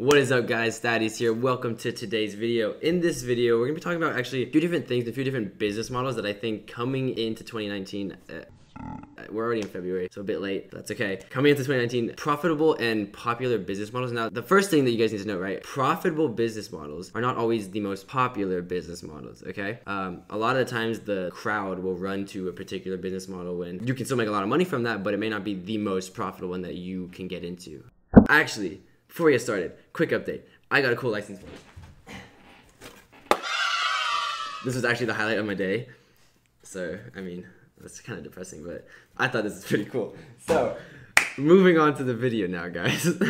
What is up guys, Thaddeus here. Welcome to today's video. In this video, we're gonna be talking about actually a few different things, a few different business models that I think coming into 2019, uh, we're already in February, so a bit late. That's okay. Coming into 2019, profitable and popular business models. Now, the first thing that you guys need to know, right? Profitable business models are not always the most popular business models, okay? Um, a lot of the times, the crowd will run to a particular business model when you can still make a lot of money from that, but it may not be the most profitable one that you can get into. Actually, before we get started, quick update. I got a cool license plate. This was actually the highlight of my day. So, I mean, that's kind of depressing, but I thought this was pretty cool. So, moving on to the video now, guys.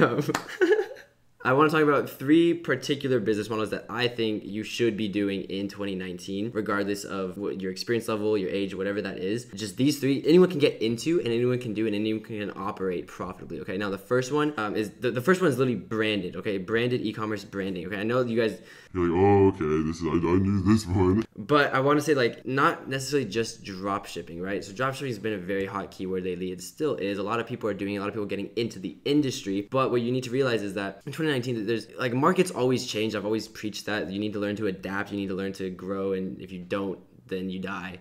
I want to talk about three particular business models that I think you should be doing in 2019, regardless of what your experience level, your age, whatever that is. Just these three, anyone can get into and anyone can do and anyone can operate profitably. Okay, now the first one um, is the, the first one is literally branded. Okay, branded e-commerce branding. Okay, I know you guys you're like, oh, okay, this is I, I knew this one. But I want to say like not necessarily just drop shipping, right? So drop shipping has been a very hot keyword lately. It still is. A lot of people are doing it. A lot of people are getting into the industry. But what you need to realize is that in 2019, there's like markets always change. I've always preached that you need to learn to adapt. You need to learn to grow, and if you don't, then you die.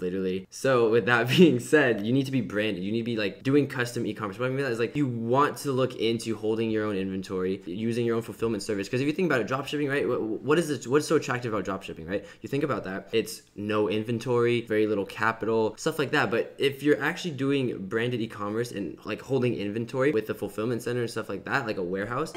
Literally. So with that being said, you need to be branded. You need to be like doing custom e-commerce. What I mean is like you want to look into holding your own inventory, using your own fulfillment service. Because if you think about it, dropshipping, right? What is it? What's so attractive about dropshipping, right? You think about that. It's no inventory, very little capital, stuff like that. But if you're actually doing branded e-commerce and like holding inventory with the fulfillment center and stuff like that, like a warehouse.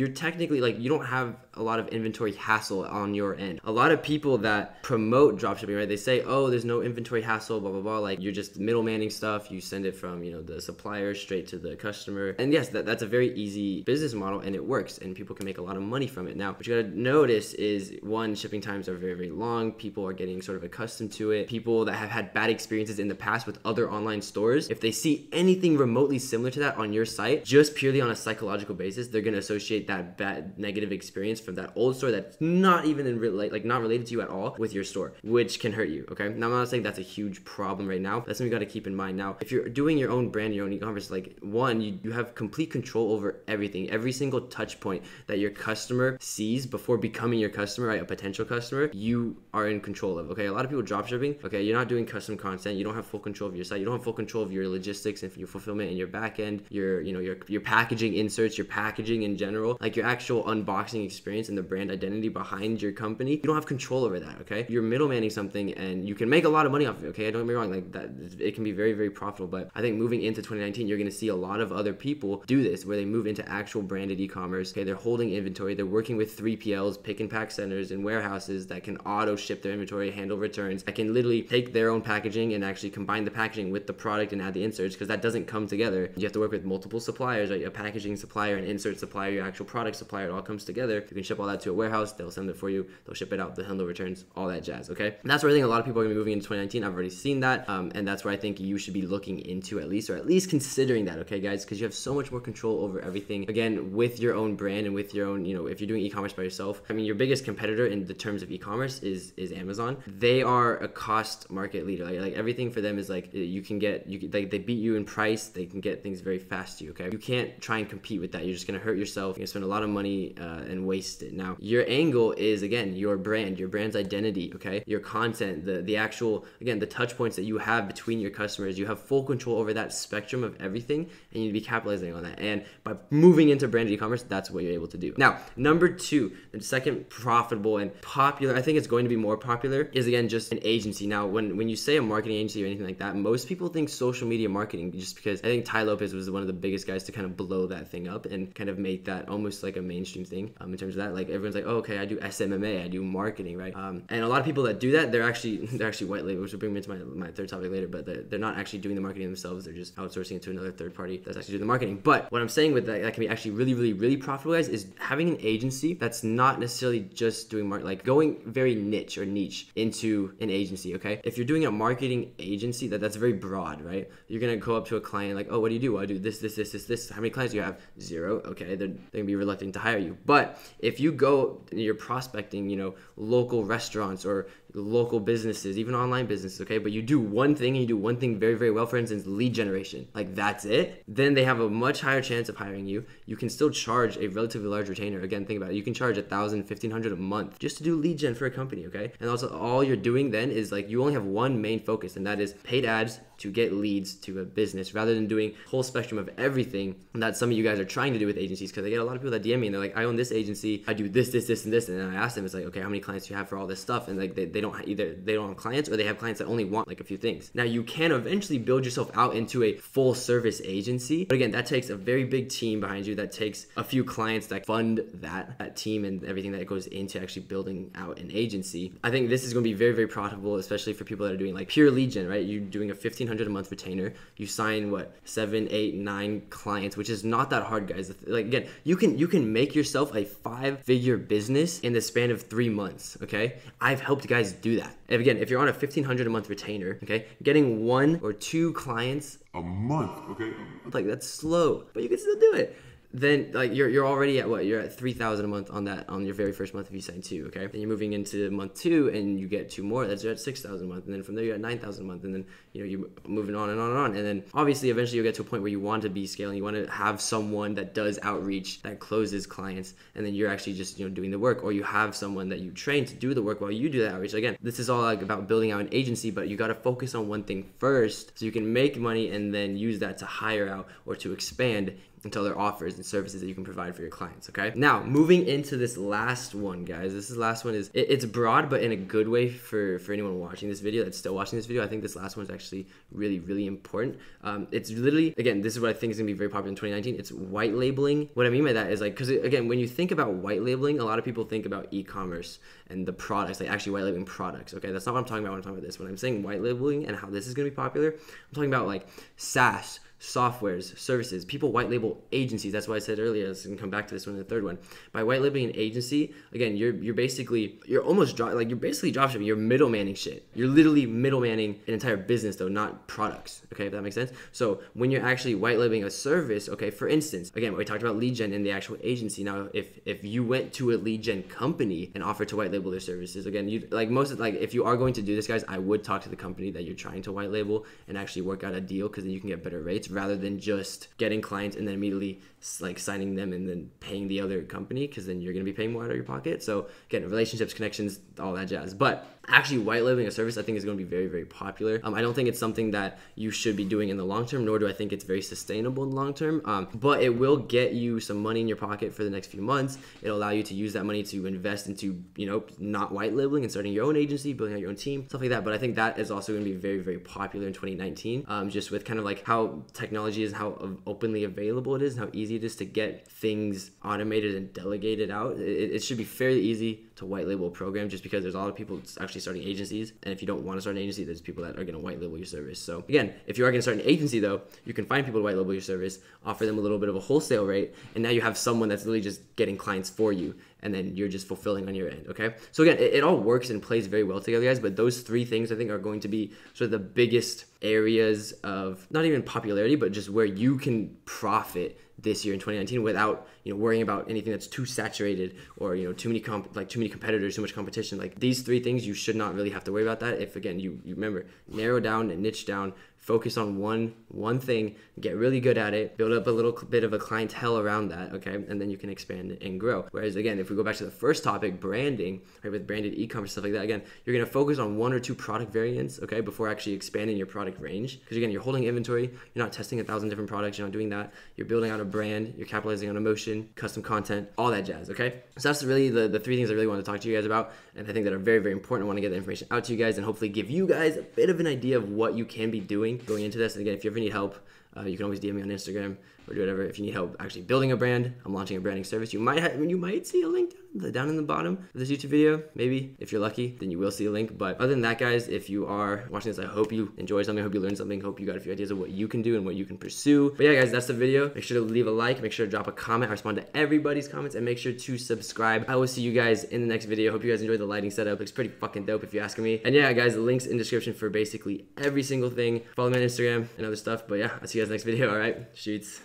You're technically like you don't have a lot of inventory hassle on your end. A lot of people that promote dropshipping, right? They say, "Oh, there's no inventory hassle, blah blah blah." Like you're just middlemaning stuff. You send it from you know the supplier straight to the customer. And yes, that, that's a very easy business model, and it works, and people can make a lot of money from it. Now, what you gotta notice is one, shipping times are very very long. People are getting sort of accustomed to it. People that have had bad experiences in the past with other online stores, if they see anything remotely similar to that on your site, just purely on a psychological basis, they're gonna associate that bad negative experience from that old store that's not even in relate like not related to you at all with your store, which can hurt you. Okay. Now I'm not saying that's a huge problem right now. That's something you got to keep in mind. Now, if you're doing your own brand, your own e-commerce, like one, you, you have complete control over everything, every single touch point that your customer sees before becoming your customer, right? A potential customer, you are in control of. Okay. A lot of people drop shipping. Okay. You're not doing custom content. You don't have full control of your site. You don't have full control of your logistics and your fulfillment and your back end, your, you know, your, your packaging inserts, your packaging in general, like your actual unboxing experience and the brand identity behind your company, you don't have control over that, okay? You're middlemaning something and you can make a lot of money off of it, okay? Don't get me wrong, like that, it can be very, very profitable. But I think moving into 2019, you're gonna see a lot of other people do this where they move into actual branded e commerce, okay? They're holding inventory, they're working with 3PLs, pick and pack centers, and warehouses that can auto ship their inventory, handle returns, that can literally take their own packaging and actually combine the packaging with the product and add the inserts because that doesn't come together. You have to work with multiple suppliers, right? A packaging supplier, an insert supplier, your actual product supplier, it all comes together. You can ship all that to a warehouse, they'll send it for you, they'll ship it out, they'll handle returns, all that jazz, okay? And that's where I think a lot of people are gonna be moving into 2019. I've already seen that, um, and that's where I think you should be looking into at least, or at least considering that, okay, guys? Because you have so much more control over everything. Again, with your own brand and with your own, you know, if you're doing e-commerce by yourself, I mean, your biggest competitor in the terms of e-commerce is is Amazon. They are a cost market leader. Like, like everything for them is like you can get you can, like they beat you in price. They can get things very fast to you. Okay, you can't try and compete with that. You're just gonna hurt yourself. You're spend a lot of money uh, and waste it. Now, your angle is again your brand, your brand's identity. Okay, your content, the the actual again the touch points that you have between your customers. You have full control over that spectrum of everything, and you need to be capitalizing on that. And by moving into branded e-commerce, that's what you're able to do. Now, number two, the second profitable and popular, I think it's going to be more popular, is again just an agency. Now, when when you say a marketing agency or anything like that, most people think social media marketing just because I think Tai Lopez was one of the biggest guys to kind of blow that thing up and kind of make that almost like a mainstream thing um, in terms of that. Like everyone's like, oh, okay, I do SMMA, I do marketing, right? Um, and a lot of people that do that, they're actually they're actually white label, which will bring me into my, my third topic later. But they're, they're not actually doing the marketing themselves. They're just outsourcing it to another third party that's actually doing the marketing. But what I'm saying with that, that can be actually really, really, really profitable, guys, is having an agency that's not necessarily just doing market, like going very niche or niche into an agency. Okay, if you're doing a marketing agency, that that's very broad, right? You're gonna go up to a client like, oh, what do you do? Well, I do this, this, this, this, this. How many clients do you have? Zero. Okay, they're, they're gonna be reluctant to hire you. But if you go, you're prospecting, you know, local restaurants or local businesses, even online businesses, okay, but you do one thing and you do one thing very, very well, for instance, lead generation, like that's it, then they have a much higher chance of hiring you. You can still charge a relatively large retainer. Again, think about it. You can charge a thousand, fifteen hundred a month just to do lead gen for a company, okay? And also all you're doing then is like you only have one main focus, and that is paid ads to get leads to a business rather than doing whole spectrum of everything that some of you guys are trying to do with agencies because I get a lot of people that DM me and they're like, I own this agency, I do this, this, this, and this, and I ask them, it's like, okay, how many clients do you have for all this stuff? And like they, they don't either they don't have clients or they have clients that only want like a few things. Now you can eventually build yourself out into a full service agency, but again, that takes a very big team behind you. That takes a few clients that fund that that team and everything that goes into actually building out an agency. I think this is going to be very very profitable, especially for people that are doing like pure lead gen, right? You're doing a 1500 a month retainer. You sign what seven, eight, nine clients, which is not that hard, guys. Like again, you can you can make yourself a five figure business in the span of three months. Okay, I've helped guys do that. And again, if you're on a 1500 a month retainer, okay, getting one or two clients A month, okay? like that's slow, but you can still do it. Then like you're you're already at what you're at three thousand a month on that on your very first month if you sign two, okay? Then you're moving into month two and you get two more. That's you're at six thousand a month, and then from there you're at nine thousand a month, and then you know you're moving on and on and on, and then obviously eventually you'll get to a point where you want to be scaling. You want to have someone that does outreach that closes clients, and then you're actually just you know doing the work, or you have someone that you train to do the work while you do the outreach. Again, this is all like about building out an agency, but you got to focus on one thing first, so you can make money and then use that to hire out or to expand into other offers and services that you can provide for your clients. Okay. Now moving into this last one, guys. This is last one is it, it's broad, but in a good way for for anyone watching this video that's still watching this video. I think this last one is actually really really important. Um, it's literally again, this is what I think is gonna be very popular in 2019. It's white labeling. What I mean by that is like because again, when you think about white labeling, a lot of people think about e-commerce and the products, like actually white labeling products. Okay, that's not what I'm talking about when I'm talking about this. When I'm saying white labeling and how this is gonna be popular, I'm talking about like SaaS softwares, services. People white label agencies. That's why I said earlier. Let's come back to this one in the third one. By white labeling an agency, again, you're you're basically you're almost dro- like you're basically dropshipping. You're middlemaning shit. You're literally middlemaning an entire business though, not products. Okay, if that makes sense. So when you're actually white labeling a service, okay, for instance, again, we talked about lead gen in the actual agency. Now, if if you went to a lead gen company and offered to white label their services, again, you like most of like if you are going to do this, guys, I would talk to the company that you're trying to white label and actually work out a deal because then you can get better rates rather than just getting clients and then immediately like signing them and then paying the other company because then you're going to be paying more out of your pocket. So again, relationships, connections, all that jazz. But actually white labeling a service I think is going to be very, very popular. Um, I don't think it's something that you should be doing in the long term, nor do I think it's very sustainable in the long term. Um, but it will get you some money in your pocket for the next few months. It'll allow you to use that money to invest into, you know, not white labeling and starting your own agency, building out your own team, stuff like that. But I think that is also going to be very, very popular in 2019. Um, just with kind of like how technology is, how openly available it is, how easy it is to get things automated and delegated out. It, it should be fairly easy to white label a program just because there's a lot of people actually starting agencies. And if you don't want to start an agency, there's people that are going to white label your service. So again, if you are going to start an agency though, you can find people to white label your service, offer them a little bit of a wholesale rate, and now you have someone that's literally just getting clients for you and then you're just fulfilling on your end. Okay. So again, it, it, all works and plays very well together, guys. But those three things I think are going to be sort of the biggest areas of not even popularity, but just where you can profit this year in 2019 without you know worrying about anything that's too saturated or you know too many comp- like too many competitors too much competition. Like these three things you should not really have to worry about that if again you, you remember narrow down and niche down focus on one one thing get really good at it build up a little bit of a clientele around that okay? And then you can expand and grow. Whereas again if we go back to the first topic branding right with branded e-commerce stuff like that again you're going to focus on one or two product variants okay before actually expanding your product range. Because again you're holding inventory you're not testing a thousand different products you're not doing that. You're building out a brand you're capitalizing on emotion custom content all that jazz okay? So that's really the, the three things i really want to talk to you guys about and i think that are very very important. I want to get the information out to you guys and hopefully give you guys a bit of an idea of what you can be doing going into this. And again, if you ever need help, uh, you can always DM me on Instagram or do whatever. If you need help actually building a brand, I'm launching a branding service. You might have, you might see a link down, in the bottom of this YouTube video. Maybe if you're lucky, then you will see a link. But other than that, guys, if you are watching this, I hope you enjoyed something. I hope you learned something. Hope you got a few ideas of what you can do and what you can pursue. But yeah, guys, that's the video. Make sure to leave a like. Make sure to drop a comment. I respond to everybody's comments and make sure to subscribe. I will see you guys in the next video. Hope you guys enjoyed the lighting setup. Looks pretty fucking dope if you ask me. And yeah, guys, the links in description for basically every single thing. Follow me on Instagram and other stuff. But yeah, I'll see you guys next video. All right, shoots.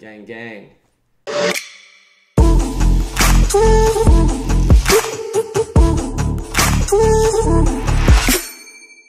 Gang, gang. Ooh.